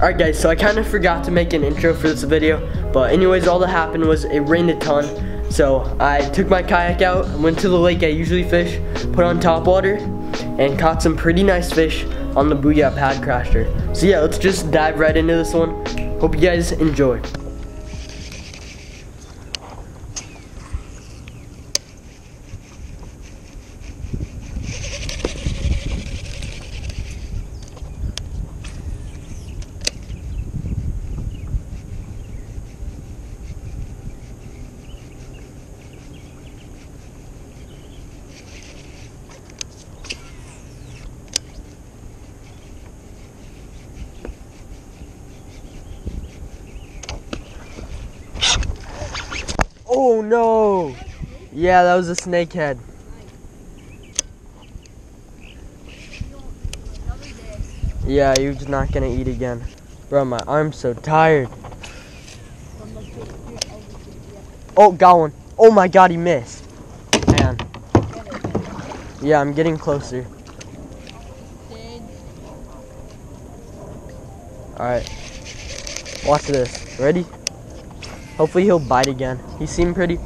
Alright guys, so I kind of forgot to make an intro for this video, but anyways, all that happened was it rained a ton, so I took my kayak out, went to the lake I usually fish, put on top water, and caught some pretty nice fish on the Booyah Pad Crasher. So yeah, let's just dive right into this one. Hope you guys enjoy. Oh no! Yeah, that was a snakehead. Yeah, he was not gonna eat again. Bro, my arm's so tired. Oh, got one. Oh my god, he missed. Man. Yeah, I'm getting closer. Alright. Watch this. Ready? Hopefully he'll bite again. He seemed pretty.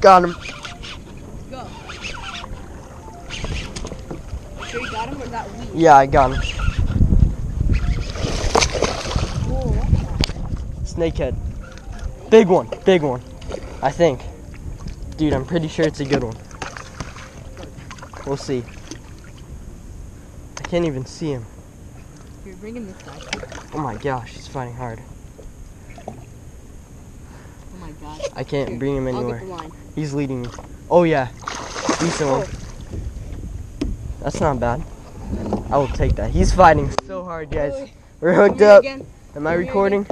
Got him. Go. Sure you got him or that weed? Yeah, I got him. Snakehead. Big one. Big one. I think. Dude, I'm pretty sure it's a good one. We'll see. I can't even see him. You're bringing this guy. Oh my gosh, he's fighting hard. Oh my god. I can't Here, bring him anywhere. get the line. He's leading me. Oh yeah. Decent one. Oh. That's not bad. I will take that. He's fighting so hard, guys. We're hooked up. again. Am I recording?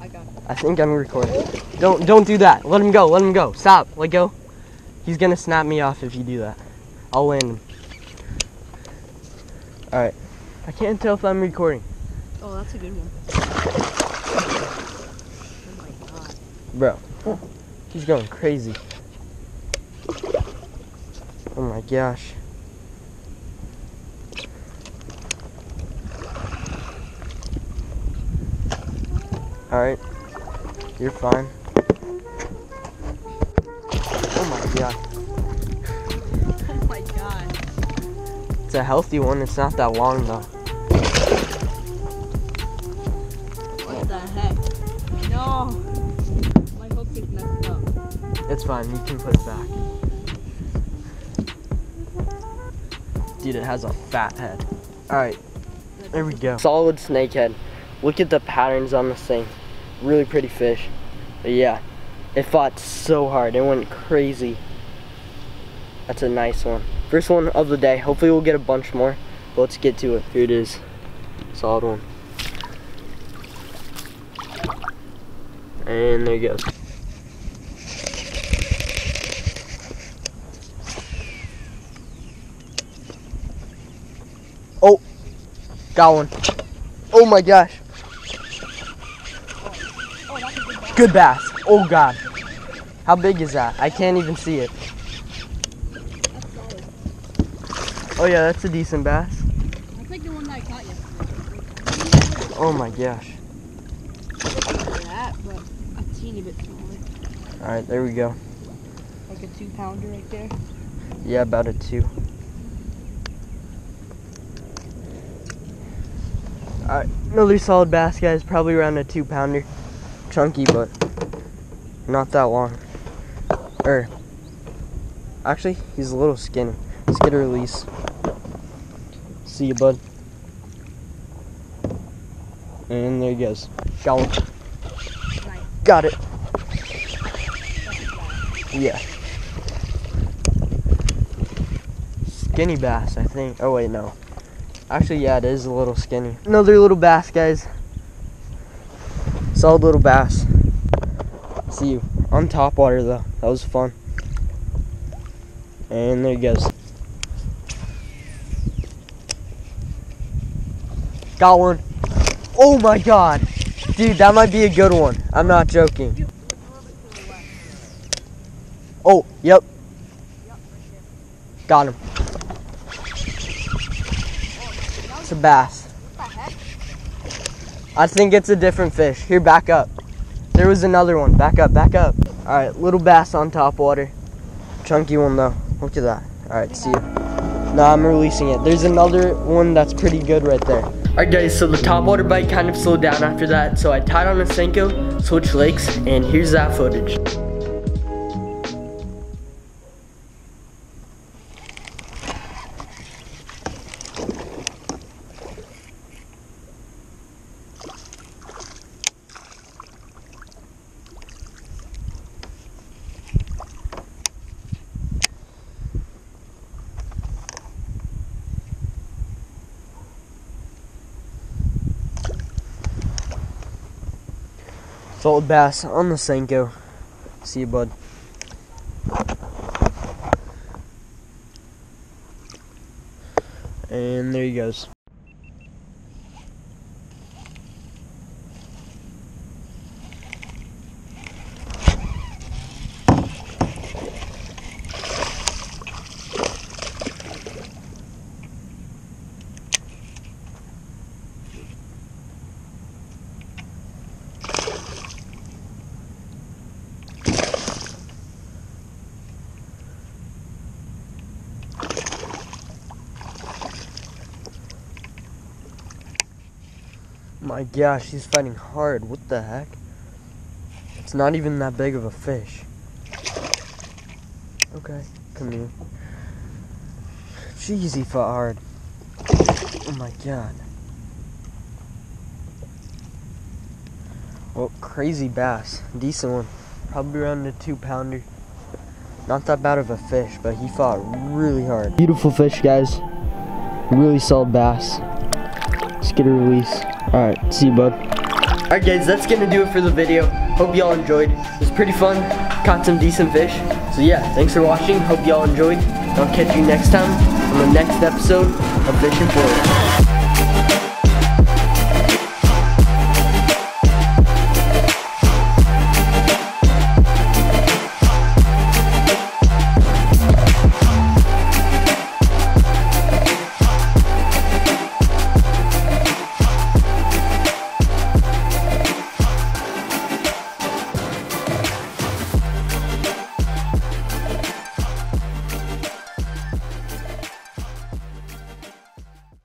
I got him. I think I'm recording. Oh. Don't don't do that. Let him go. Let him go. Stop. Let go. He's gonna snap me off if you do that. I'll land him. Alright. I can't tell if I'm recording. Oh, that's a good one. Oh my god. Bro. He's going crazy. Oh my gosh. Alright. You're fine. Oh my god. Oh my god. It's a healthy one. It's not that long though. What the heck? No. My messed up. It's fine. You can put it back. Dude, it has a fat head. Alright. There we go. Solid snakehead. Look at the patterns on this thing. Really pretty fish. But yeah, it fought so hard. It went crazy. That's a nice one. First one of the day. Hopefully we'll get a bunch more. But let's get to it. Here it is. Solid one. And there he goes. Oh, got one. Oh my gosh. Oh, good bass. Oh god. How big is that? I can't even see it. Oh yeah, that's a decent bass. That's like the one that I caught yesterday. Oh my gosh. Like that, but a teeny bit smaller. Alright, there we go. Like a two pounder right there. Yeah, about a two. Alright, another solid bass, guys. Probably around a two pounder. Chunky, but not that long. Er, actually, he's a little skinny. Let's get a release. See you, bud. And there he goes. Got one. Got it. Yeah. Skinny bass, I think. Oh, wait, no. Actually, yeah, it is a little skinny. Another little bass, guys. Solid little bass. See you. On top water, though. That was fun. And there he goes. Got one. Oh my god. Dude, that might be a good one. I'm not joking. Oh, yep. Got him. It's a bass. I think it's a different fish. Here, back up. There was another one. Back up, back up. All right, little bass on top water. Chunky one though. Look at that. All right, see you. No, I'm releasing it. There's another one that's pretty good right there. All right, guys, so the top water bite kind of slowed down after that. So I tied on a Senko, switched lakes, and here's that footage. Solid bass on the Senko. See you, bud. And there he goes. My gosh, he's fighting hard. What the heck? It's not even that big of a fish. Okay, come here. Jeez, he fought hard. Oh my god. Well, crazy bass. Decent one. Probably around a two pounder. Not that bad of a fish, but he fought really hard. Beautiful fish, guys. Really solid bass. Get a release. Alright, see you, bud. Alright, guys, that's gonna do it for the video. Hope y'all enjoyed. It was pretty fun. Caught some decent fish. So, yeah, thanks for watching. Hope y'all enjoyed. I'll catch you next time on the next episode of FishinFlorida.